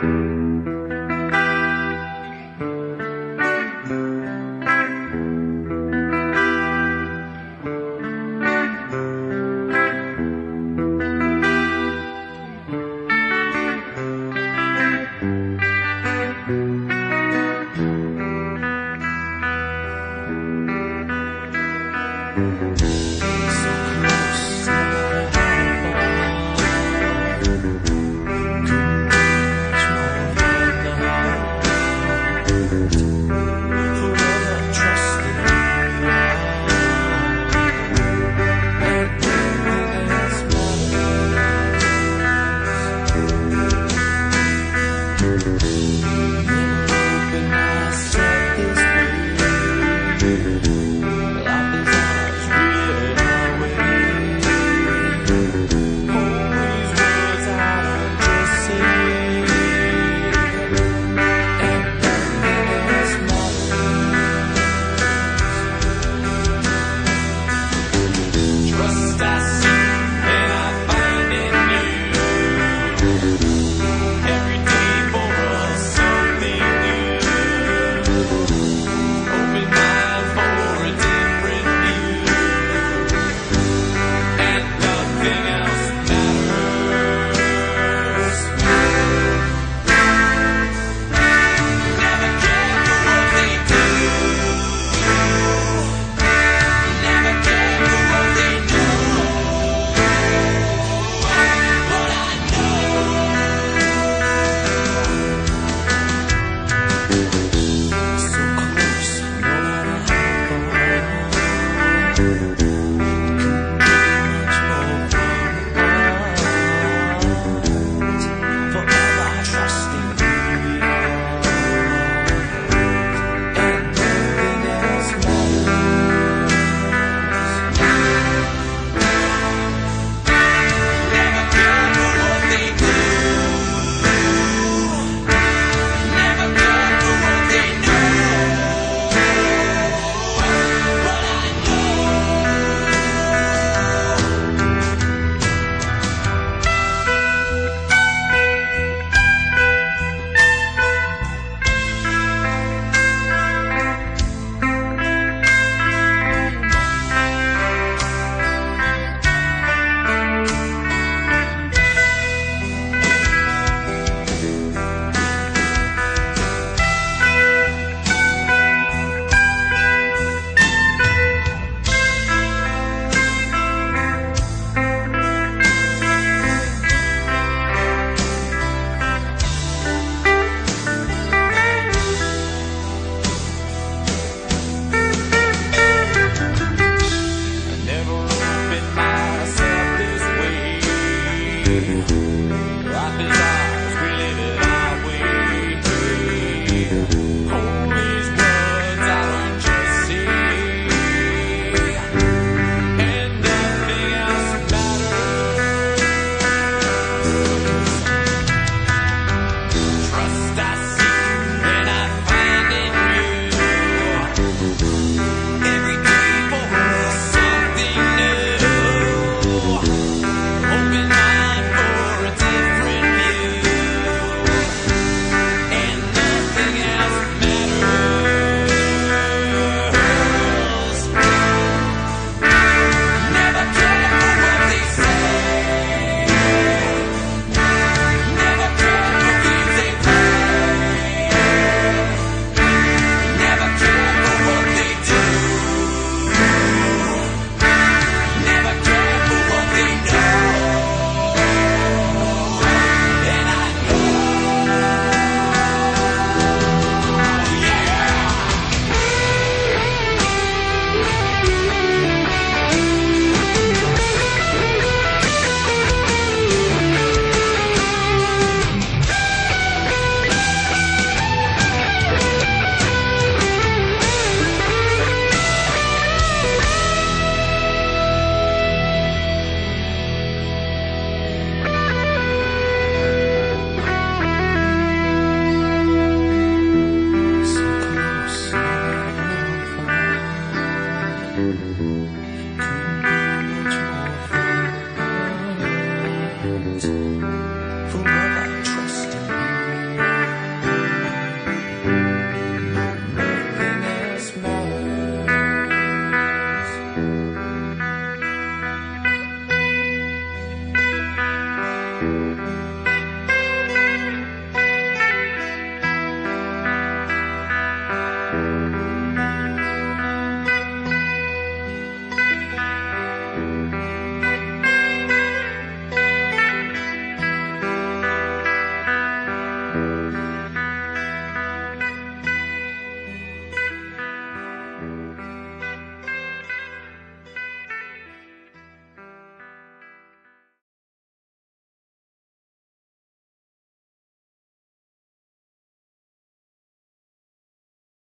So close. Couldn't